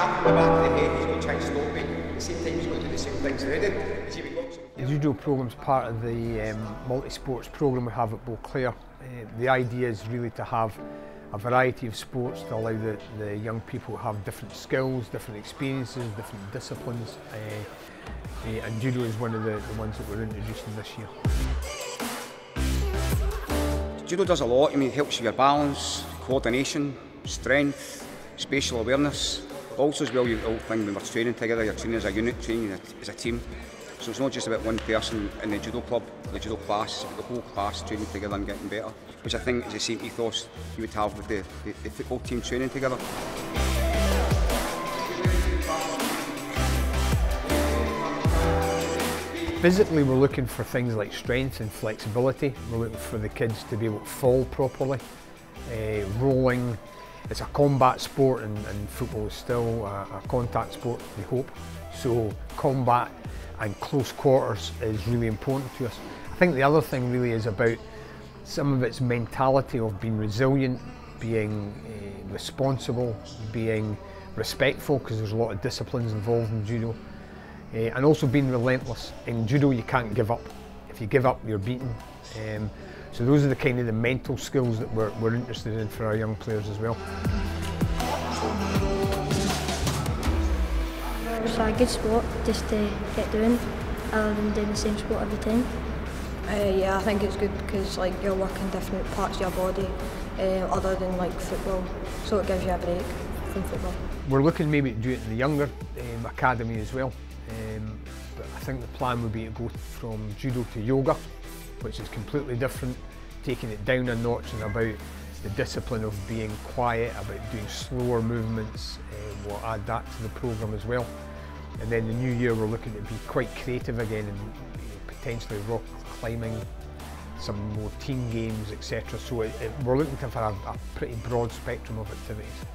tap in the back of the head, he's going to try and stop me. At the same time, he's going to do the same things. See, we got The judo programme is part of the um, multi-sports programme we have at Boclair. Uh, the idea is really to have a variety of sports to allow the, the young people to have different skills, different experiences, different disciplines. Uh, uh, and judo is one of the, the ones that we're introducing this year. Judo does a lot. I mean, it helps your balance, coordination, strength, spatial awareness. Also, as well, you all thing when we're training together, you're training as a unit, training as a team. So it's not just about one person in the judo club, the judo class, the whole class training together and getting better. Which I think is the same ethos you would have with the, the, the football team training together. Physically, we're looking for things like strength and flexibility. We're looking for the kids to be able to fall properly, uh, rolling. It's a combat sport and, and football is still a, a contact sport, we hope. So combat and close quarters is really important to us. I think the other thing really is about some of its mentality of being resilient, being uh, responsible, being respectful, because there's a lot of disciplines involved in judo. Uh, and also being relentless. In judo, you can't give up. If you give up, you're beaten. Um, so those are the kind of the mental skills that we're, we're interested in for our young players as well. It's a good sport just to get doing, other than doing the same sport every time. Uh, yeah, I think it's good because like you're working different parts of your body uh, other than like football, so it gives you a break from football. We're looking maybe to do it in the younger um, academy as well. Um, but I think the plan would be to go from judo to yoga, which is completely different, taking it down a notch and about the discipline of being quiet, about doing slower movements. Uh, we'll add that to the programme as well. And then the new year we're looking to be quite creative again and potentially rock climbing, some more team games, etc. So it, it, we're looking to have a, a pretty broad spectrum of activities.